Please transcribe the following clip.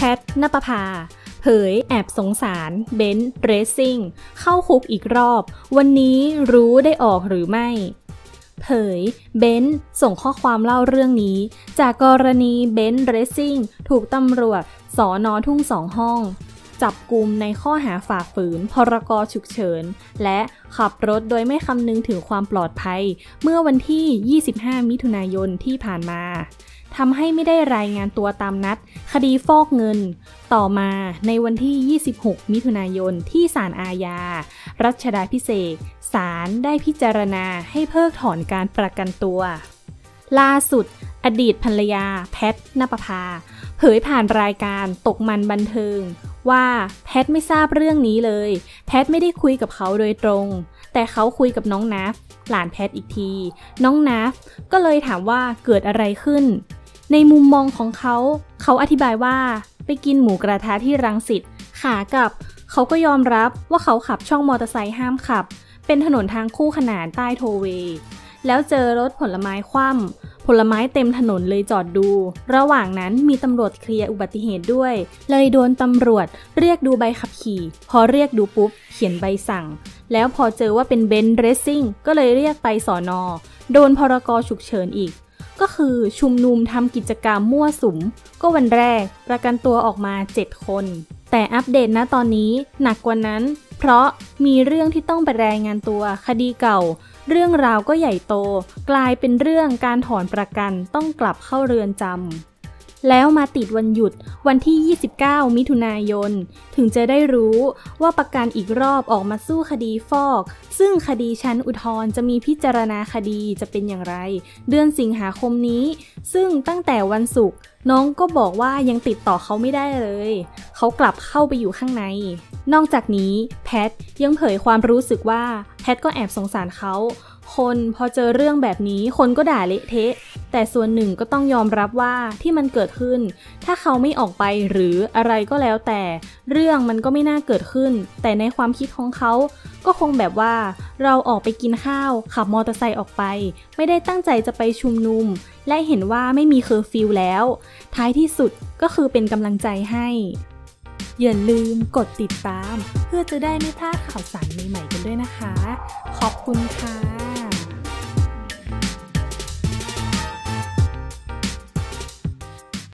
แพท ณปภาเผยแอบสงสารเบนซ์เรซซิ่งเข้าคุกอีกรอบ วันนี้ลุ้นได้ออกหรือไม่เผยเบนซ์ส่งข้อความเล่าเรื่องนี้ จากกรณีเบนซ์เรซซิ่งถูกตำรวจสอนอทุ่งสองห้อง จับกลุ่มในข้อหาฝ่าฝืน พ.ร.ก.ฉุกเฉิน และขับรถโดยไม่คำนึงถึงความปลอดภัย เมื่อวันที่ 25 มิถุนายนที่ผ่านมา ทำให้ไม่ได้รายงานตัวตามนัด คดีฟอกเงิน ต่อมาในวันที่ 26 มิถุนายนที่ศาลอาญา รัชดาพิเศษศาลได้พิจารณาให้เพิกถอนการประกันตัว ล่าสุด อดีตภรรยา แพทนปภา เผยผ่านรายการตกมันบันเทิง ว่าแพทไม่ทราบเรื่องนี้เลย แพทไม่ได้คุยกับเขาโดยตรง แต่เขาคุยกับน้องนัฟหลานแพทอีกที น้องนัฟก็เลยถามว่าเกิดอะไรขึ้น ในมุมมองของเขา เขาอธิบายว่าไปกินหมูกระทะที่รังสิตขากลับ เขาก็ยอมรับว่าเขาขับช่องมอเตอร์ไซค์ห้ามขับ เป็นถนนทางคู่ขนานใต้โทเวย์แล้วเจอรถผลไม้คว่ำผลไม้เต็มถนนเลยจอดดู ระหว่างนั้นมีตำรวจเคลียร์อุบัติเหตุด้วย เลยโดนตำรวจเรียกดูใบขับขี่ พอเรียกดูปุ๊บ เขียนใบสั่ง แล้วพอเจอว่าเป็นเบนซ์เรซซิ่งก็เลยเรียกไปสอนอ โดนพรกฉุกเฉินอีก ก็คือชุมนุมทำกิจกรรมมั่วสุม ก็วันแรกประกันตัวออกมา 7 คน แต่อัปเดตนะตอนนี้หนักกว่านั้น เพราะมีเรื่องที่ต้องไปรายงานตัวคดีเก่า เรื่องราวก็ใหญ่โต กลายเป็นเรื่องการถอนประกันต้องกลับเข้าเรือนจำ แล้วมาติดวันหยุดวันที่ 29 มิถุนายน ถึงจะได้รู้ว่าประกันอีกรอบออกมาสู้คดีฟอก ซึ่งคดีชั้นอุทธรณ์จะมีพิจารณาคดีจะเป็นอย่างไร เดือนสิงหาคมนี้ ซึ่งตั้งแต่วันศุกร์น้องก็บอกว่ายังติดต่อเขาไม่ได้เลย เขากลับเข้าไปอยู่ข้างใน นอกจากนี้แพทยังเผยความรู้สึกว่า แพทก็แอบสงสารเขาคนพอเจอเรื่องแบบนี้คนก็ด่าเละเทะ แต่ส่วนหนึ่งก็ต้องยอมรับว่าที่มันเกิดขึ้น ถ้าเขาไม่ออกไปหรืออะไรก็แล้วแต่ เรื่องมันก็ไม่น่าเกิดขึ้น แต่ในความคิดของเขา ก็คงแบบว่า เราออกไปกินข้าว ขับมอเตอร์ไซค์ออกไป ไม่ได้ตั้งใจจะไปชุมนุม และเห็นว่าไม่มีเคอร์ฟิวแล้ว ท้ายที่สุดก็คือเป็นกำลังใจให้ อย่าลืมกดติดตาม เพื่อจะได้ไม่พลาดข่าวสารใหม่ๆกันด้วยนะคะ ขอบคุณค่ะ